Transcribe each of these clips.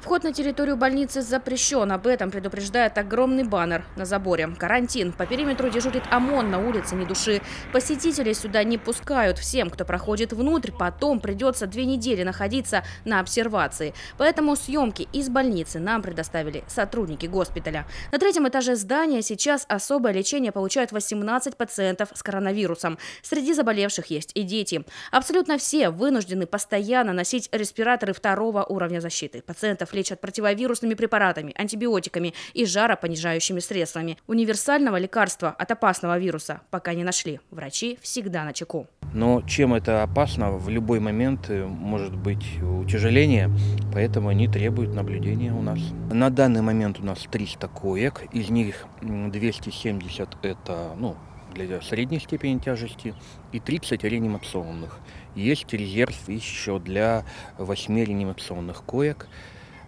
Вход на территорию больницы запрещен. Об этом предупреждает огромный баннер на заборе. Карантин. По периметру дежурит ОМОН, на улице ни души. Посетителей сюда не пускают. Всем, кто проходит внутрь, потом придется две недели находиться на обсервации. Поэтому съемки из больницы нам предоставили сотрудники госпиталя. На третьем этаже здания сейчас особое лечение получают 18 пациентов с коронавирусом. Среди заболевших есть и дети. Абсолютно все вынуждены постоянно носить респираторы второго уровня защиты. Пациентов пациентов лечат противовирусными препаратами, антибиотиками и жаропонижающими средствами. Универсального лекарства от опасного вируса пока не нашли. Врачи всегда на чеку. Но чем это опасно, в любой момент э, может быть утяжеление, поэтому они требуют наблюдения у нас. На данный момент у нас 300 коек, из них 270 это ну, для средней степени тяжести и 30 реанимационных. Есть резерв еще для 8 реанимационных коек.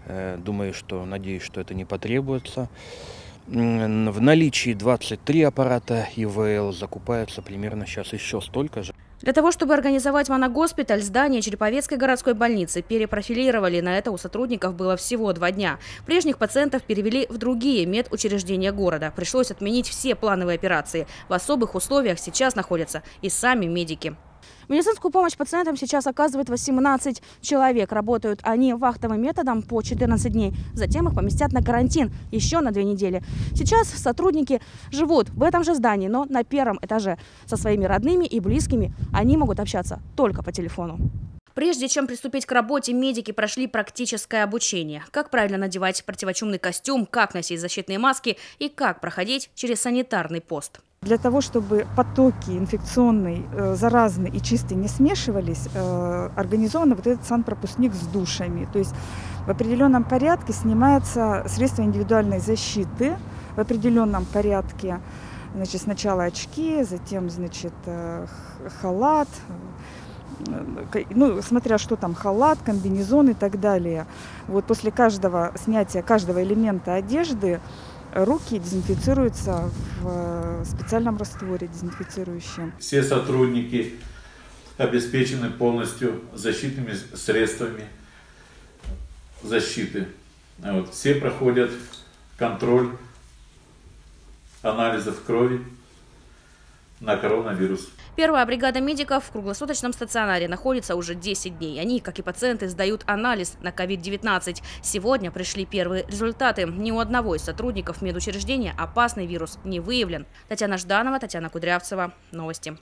Э, думаю, что, надеюсь, что это не потребуется. В наличии 23 аппарата ИВЛ закупается примерно сейчас еще столько же. Для того, чтобы организовать моногоспиталь, здание Череповецкой городской больницы перепрофилировали. На это у сотрудников было всего два дня. Прежних пациентов перевели в другие медучреждения города. Пришлось отменить все плановые операции. В особых условиях сейчас находятся и сами медики. Медицинскую помощь пациентам сейчас оказывает 18 человек. Работают они вахтовым методом по 14 дней. Затем их поместят на карантин еще на две недели. Сейчас сотрудники живут в этом же здании, но на первом этаже. Со своими родными и близкими они могут общаться только по телефону. Прежде чем приступить к работе, медики прошли практическое обучение. Как правильно надевать противочумный костюм, как носить защитные маски и как проходить через санитарный пост. Для того, чтобы потоки инфекционные, э, заразные и чистые не смешивались, э, организован вот этот санпропускник с душами. То есть в определенном порядке снимается средства индивидуальной защиты, в определенном порядке значит, сначала очки, затем значит, э, халат, ну, смотря что там, халат, комбинезон и так далее. Вот после каждого снятия каждого элемента одежды руки дезинфицируются в э, специальном растворе дезинфицирующем. Все сотрудники обеспечены полностью защитными средствами защиты. Вот. Все проходят контроль анализов крови на коронавирус. Первая бригада медиков в круглосуточном стационаре находится уже 10 дней. Они, как и пациенты, сдают анализ на COVID-19. Сегодня пришли первые результаты. Ни у одного из сотрудников медучреждения опасный вирус не выявлен. Татьяна Жданова, Татьяна Кудрявцева. Новости.